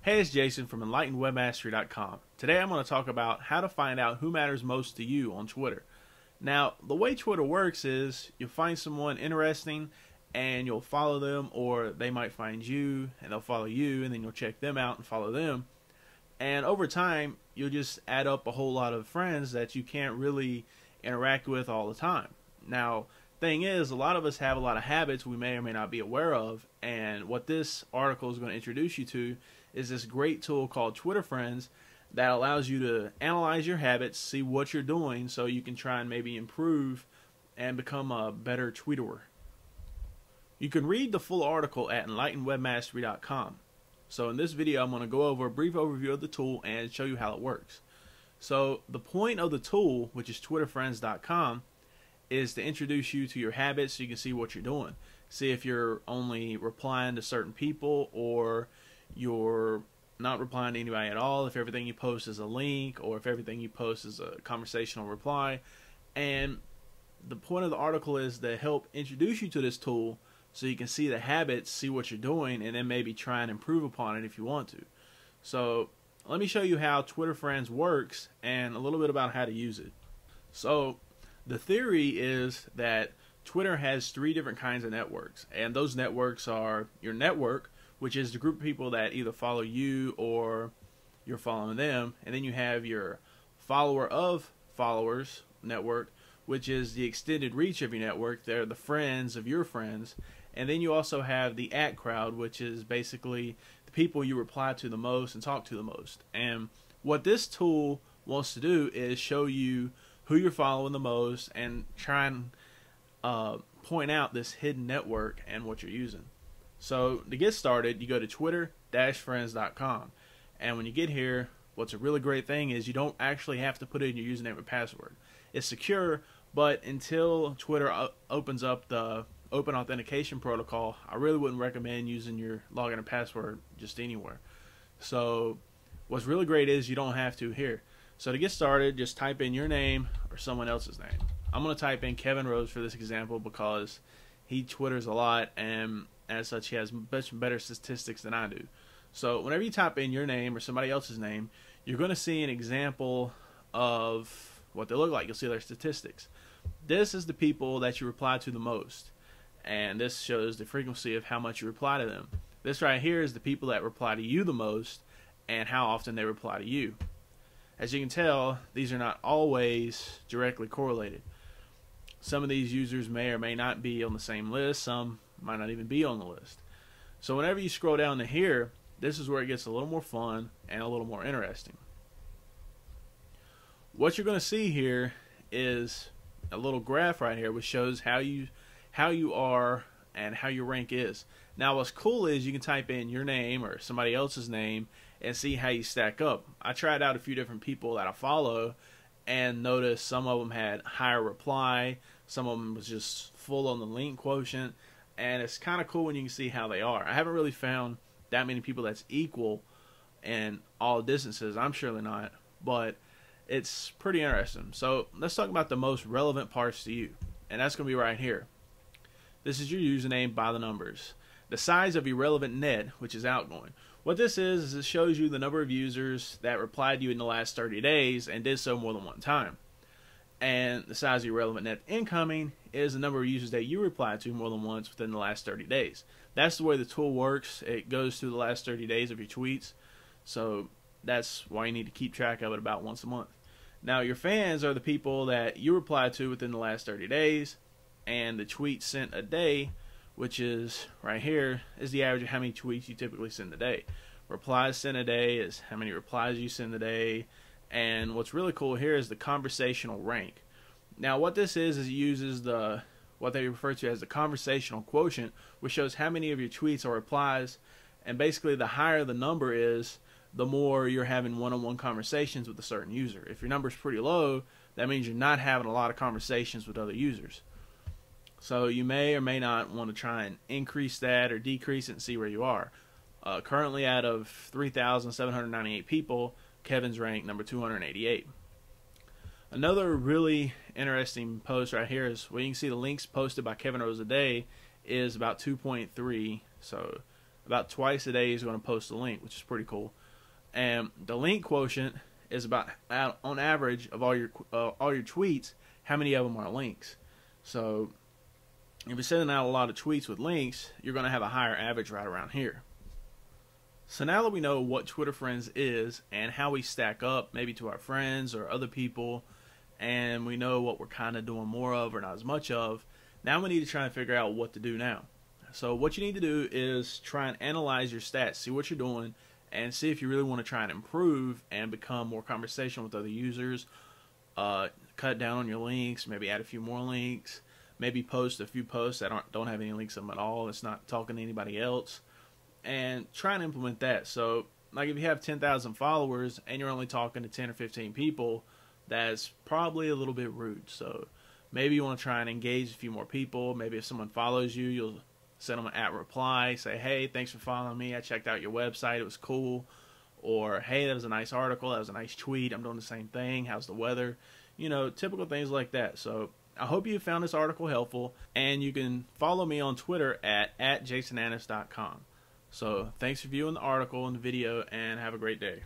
Hey, it's Jason from EnlightenedWebmastery.com. Today I'm going to talk about how to find out who matters most to you on Twitter. Now, the way Twitter works is you'll find someone interesting and you'll follow them, or they might find you and they'll follow you, and then you'll check them out and follow them. And over time, you'll just add up a whole lot of friends that you can't really interact with all the time. Now, thing is, a lot of us have a lot of habits we may or may not be aware of, and what this article is going to introduce you to is this great tool called Twitter Friends that allows you to analyze your habits, see what you're doing, so you can try and maybe improve and become a better tweeter. You can read the full article at enlightenedwebmastery.com. So in this video, I'm going to go over a brief overview of the tool and show you how it works. So the point of the tool, which is twitterfriends.com, is to introduce you to your habits so you can see what you're doing. See if you're only replying to certain people or you're not replying to anybody at all, if everything you post is a link or if everything you post is a conversational reply. And the point of the article is to help introduce you to this tool so you can see the habits, see what you're doing, and then maybe try and improve upon it if you want to. So let me show you how Twitter Friends works and a little bit about how to use it. So the theory is that Twitter has three different kinds of networks, and those networks are your network, which is the group of people that either follow you or you're following them, and then you have your follower of followers network, which is the extended reach of your network. They're the friends of your friends, and then you also have the at crowd, which is basically the people you reply to the most and talk to the most. And what this tool wants to do is show you who you're following the most and try and uh, point out this hidden network and what you're using. So to get started, you go to twitter-friends.com. And when you get here, what's a really great thing is you don't actually have to put in your username and password. It's secure, but until Twitter opens up the open authentication protocol, I really wouldn't recommend using your login and password just anywhere. So what's really great is you don't have to here. So to get started, just type in your name or someone else's name. I'm going to type in Kevin Rose for this example because he twitters a lot and as such he has much better statistics than I do. So whenever you type in your name or somebody else's name, you're going to see an example of what they look like. You'll see their statistics. This is the people that you reply to the most. And this shows the frequency of how much you reply to them. This right here is the people that reply to you the most and how often they reply to you. As you can tell, these are not always directly correlated. Some of these users may or may not be on the same list, some might not even be on the list. So whenever you scroll down to here, this is where it gets a little more fun and a little more interesting. What you're going to see here is a little graph right here which shows how you how you are and how your rank is. Now what's cool is you can type in your name or somebody else's name and see how you stack up. I tried out a few different people that I follow and noticed some of them had higher reply, some of them was just full on the link quotient, and it's kind of cool when you can see how they are. I haven't really found that many people that's equal in all distances. I'm surely not, but it's pretty interesting. So let's talk about the most relevant parts to you, and that's going to be right here. This is your username by the numbers. The size of your relevant net, which is outgoing. What this is, is it shows you the number of users that replied to you in the last 30 days and did so more than one time. And the size of your relevant net incoming is the number of users that you reply to more than once within the last 30 days. That's the way the tool works. It goes through the last 30 days of your tweets. So that's why you need to keep track of it about once a month. Now, your fans are the people that you reply to within the last 30 days, and the tweets sent a day which is right here, is the average of how many tweets you typically send a day. Replies sent a day is how many replies you send a day. And what's really cool here is the conversational rank. Now, what this is, is it uses the what they refer to as the conversational quotient, which shows how many of your tweets are replies. And basically, the higher the number is, the more you're having one on one conversations with a certain user. If your number is pretty low, that means you're not having a lot of conversations with other users. So you may or may not want to try and increase that or decrease it and see where you are. Uh, currently, out of 3,798 people, Kevin's ranked number 288. Another really interesting post right here is where you can see the links posted by Kevin Rose a day is about 2.3. So about twice a day he's going to post a link, which is pretty cool. And the link quotient is about on average of all your uh, all your tweets, how many of them are links. So if you're sending out a lot of tweets with links, you're going to have a higher average right around here. So now that we know what Twitter Friends is and how we stack up maybe to our friends or other people, and we know what we're kind of doing more of or not as much of, now we need to try and figure out what to do now. So what you need to do is try and analyze your stats, see what you're doing, and see if you really want to try and improve and become more conversational with other users. Uh, cut down on your links, maybe add a few more links, maybe post a few posts that aren't don't have any links in them at all. It's not talking to anybody else, and try and implement that. So, like if you have ten thousand followers and you're only talking to ten or fifteen people, that's probably a little bit rude. So, maybe you want to try and engage a few more people. Maybe if someone follows you, you'll send them an at reply, say, "Hey, thanks for following me. I checked out your website. It was cool." Or, "Hey, that was a nice article. That was a nice tweet. I'm doing the same thing. How's the weather?" You know, typical things like that. So, I hope you found this article helpful, and you can follow me on Twitter at, at jasonannas.com. So, thanks for viewing the article and the video, and have a great day.